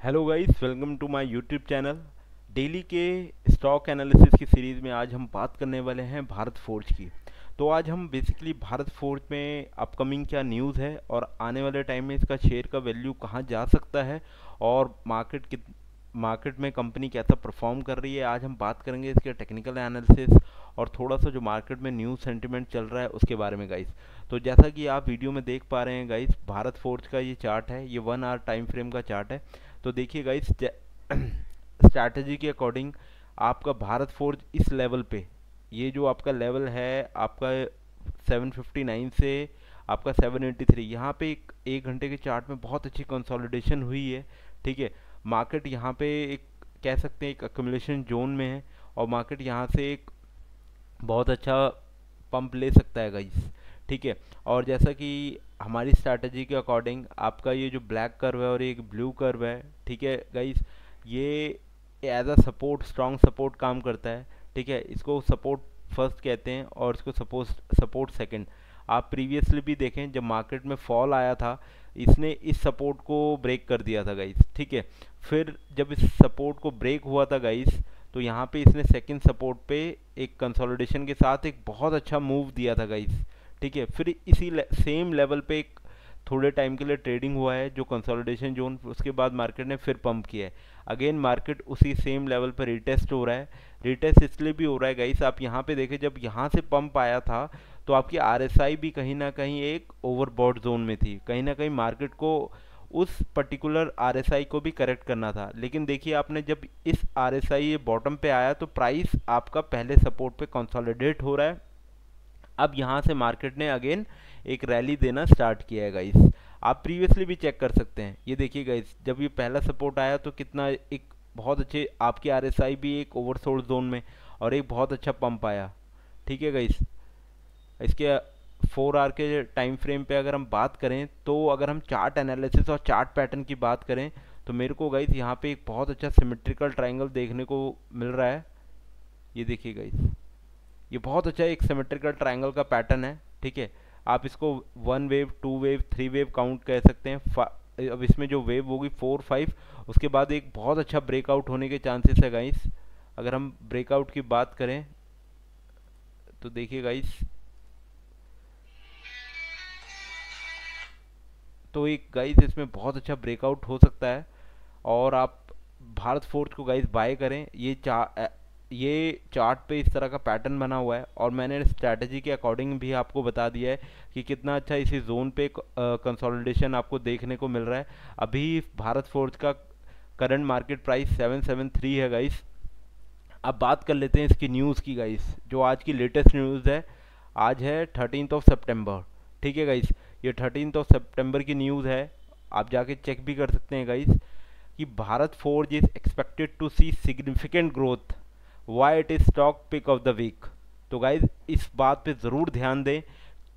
Hello guys welcome to my YouTube channel daily के stock analysis की series में आज हम बात करने वाले हैं भारत फोर्ज की। तो आज हम बेसिकली भारत फोर्ज में अपकमिंग क्या न्यूज़ है और आने वाले टाइम में इसका शेयर का वैल्यू कहाँ जा सकता है और मार्केट कित मार्केट में कंपनी कैसा परफॉर्म कर रही है, आज हम बात करेंगे इसके टेक्निकल एनालिसिस और थोड़ा सा जो मार्केट में न्यूज़ सेंटिमेंट चल रहा है, उसके बारे में गाइस तो जैसा कि आप वीडियो में देख पा रहे हैं गाइस भारत फोर्ज का ये चार्ट है, ये वन आवर टाइम फ्रेम का चार्ट है। तो देखिए गाइस स्ट्रैटेजी के अकॉर्डिंग आपका भारत फोर्ज इस लेवल पे। ये जो आपका लेवल है, आपका 759 से आपका 783 यहाँ पे एक एक घंटे के चार्ट में बहुत अच्छी कंसोलिडेशन हुई है, ठीक है? मार्केट यहाँ पे एक, कह सकते हैं एक अकोमलेशन जोन में है, और मार्केट यहाँ से एक बहुत अच्छा पंप ले सकता है गाइस ठीक है? और जैसा कि हमारी स्ट्रैटेजी के अकॉर्डिंग आपका ये जो ब्लैक कर्व है और एक ब्लू कर्व है, ठीक है गाइस ये as a support strong support काम करता है, ठीक है? इसको सपोर्ट फ़र्स्ट कहते हैं और इसको सपोज़ सपोर्ट सेकंड आप प्रीवियसली भी देखें, जब मार्केट में फॉल आया था, इसने इस सपोर्ट को ब्रेक कर दिया था गाइस ठीक है? फिर जब इस सपोर्ट को ब्रेक हुआ था गाइस तो यहाँ पे इसने सेकंड सपोर्ट पे एक कंसोलिडेशन के साथ एक बहुत अच्छा मूव दिया था गाइस ठीक है? फिर इसी ले, सेम लेवल पे एक थोड़े टाइम के लिए ट्रेडिंग हुआ है जो कंसोलिडेशन जोन उसके बाद मार्केट ने फिर पंप किया है. अगेन मार्केट उसी सेम लेवल पर रिटेस्ट हो रहा है. रिटेस्ट इसलिए भी हो रहा है गाइस आप यहाँ पे देखें जब यहाँ से पंप आया था तो आपकी RSI भी कहीं ना कहीं एक ओवरबॉड जोन में थी. कहीं ना कहीं मार्केट को उस पर्टिकुलर आरएसआई को भी करेक्ट करना था। लेकिन देखिए, आपने जब इस आर ये बॉटम पे आया तो प्राइस आपका पहले सपोर्ट पे कंसोलिडेट हो रहा है। अब यहाँ से मार्केट ने अगेन एक रैली देना स्टार्ट किया है गाइस आप प्रीवियसली भी चेक कर सकते हैं। ये देखिए गाइस जब ये पहला सपोर्ट आया तो कितना एक बहुत अच्छे, आपकी आर भी एक ओवरसोल्ड जोन में और एक बहुत अच्छा पंप आया। ठीक है गाइस इसके फोर आर के टाइम फ्रेम पे अगर हम बात करें तो अगर हम चार्ट एनालिसिस और चार्ट पैटर्न की बात करें तो मेरे को गाइस यहाँ पे एक बहुत अच्छा सिमेट्रिकल ट्राइंगल देखने को मिल रहा है। ये देखिए गाइस ये बहुत अच्छा एक सिमेट्रिकल ट्राइंगल का पैटर्न है, ठीक है? आप इसको one wave two wave three wave count कह सकते हैं। अब इसमें जो वेव होगी फोर फाइव उसके बाद एक बहुत अच्छा ब्रेकआउट होने के चांसेस है गाइस अगर हम ब्रेकआउट की बात करें तो देखिए गाइस तो एक गाइस इसमें बहुत अच्छा ब्रेकआउट हो सकता है। और आप भारत फोर्ज को गाइस बाय करें। ये चार ये चार्ट पे इस तरह का पैटर्न बना हुआ है। और मैंने स्ट्रैटेजी के अकॉर्डिंग भी आपको बता दिया है कि कितना अच्छा इसी जोन पे कंसोलिडेशन आपको देखने को मिल रहा है। अभी भारत फोर्ज का करंट मार्केट प्राइस 773 है गाइस अब बात कर लेते हैं इसकी न्यूज़ की गाइस जो आज की लेटेस्ट न्यूज़ है। आज है थर्टीन ऑफ़ सेप्टेम्बर ठीक है गाइस ये थर्टीन ऑफ़ सेप्टेम्बर की न्यूज़ है। आप जाके चेक भी कर सकते हैं गाइस कि Bharat Forge is expected to see significant growth why it is stock pick of the week तो गाइज़ इस बात पे ज़रूर ध्यान दें।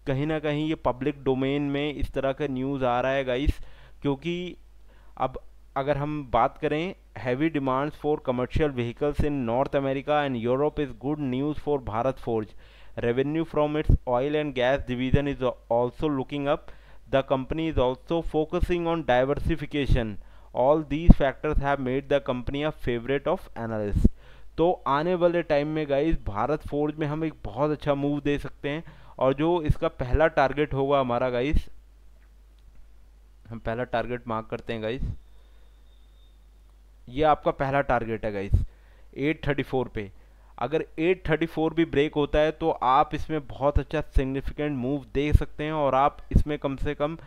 कहीं ना कहीं ये पब्लिक डोमेन में इस तरह का न्यूज़ आ रहा है गाइस क्योंकि अब अगर हम बात करें heavy demands for commercial vehicles in North America and Europe is good news for Bharat Forge revenue from its oil and gas division is also looking up the company is also focusing on diversification all these factors have made the company a favourite of analyst तो आने वाले time में guys Bharat forge में हम एक बहुत अच्छा move दे सकते हैं। और जो इसका पहला टारगेट होगा हमारा गाइस हम पहला टारगेट मार्क करते हैं गाइस ये आपका पहला टारगेट है गाइस 834 पे. अगर 834 भी ब्रेक होता है तो आप इसमें बहुत अच्छा सिग्निफिकेंट मूव देख सकते हैं और आप इसमें कम से कम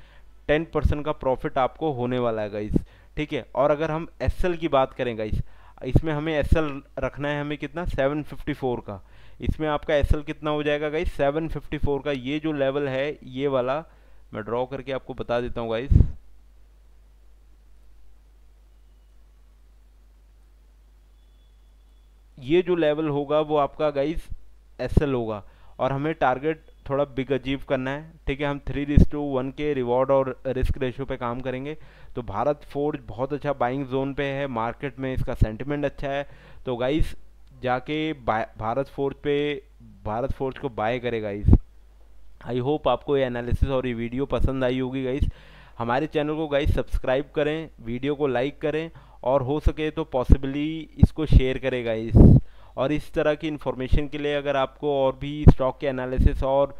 10 परसेंट का प्रॉफिट आपको होने वाला है गाइस ठीक है? और अगर हम एसएल की बात करें गाइस इसमें हमें एसएल रखना है हमें कितना? 754 का. इसमें आपका एसएल कितना हो जाएगा गाइस 754 का. ये जो लेवल है, ये वाला मैं ड्रॉ करके आपको बता देता हूँ गाइस ये जो लेवल होगा, वो आपका गाइस एस होगा। और हमें टारगेट थोड़ा बिग अचीव करना है। ठीक है, हम थ्री रिस टू वन के रिवॉर्ड और रिस्क रेशियो पे काम करेंगे। तो भारत फोर्ज बहुत अच्छा बाइंग जोन पे है। मार्केट में इसका सेंटिमेंट अच्छा है। तो गाइस जाके भारत फोर्ज पे, भारत फोर्ज को बाय करे गाइस आई होप आपको ये एनालिसिस और ये वीडियो पसंद आई होगी गाइस हमारे चैनल को गाइस सब्सक्राइब करें। वीडियो को लाइक करें। और हो सके तो पॉसिबली इसको शेयर करेगा इस, और इस तरह की इन्फॉर्मेशन के लिए अगर आपको और भी स्टॉक के एनालिसिस और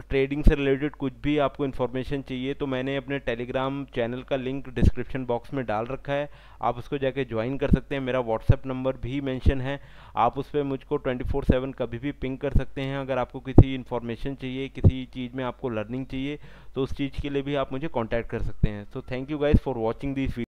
ट्रेडिंग से रिलेटेड कुछ भी आपको इन्फॉर्मेशन चाहिए तो मैंने अपने टेलीग्राम चैनल का लिंक डिस्क्रिप्शन बॉक्स में डाल रखा है। आप उसको जाके ज्वाइन कर सकते हैं। मेरा व्हाट्सएप नंबर भी मेंशन है। आप उस पर मुझको 24/7 कभी भी पिंग कर सकते हैं। अगर आपको किसी इन्फॉर्मेशन चाहिए, किसी चीज़ में आपको लर्निंग चाहिए तो उस चीज़ के लिए भी आप मुझे कॉन्टैक्ट कर सकते हैं। So thank you guys for watching this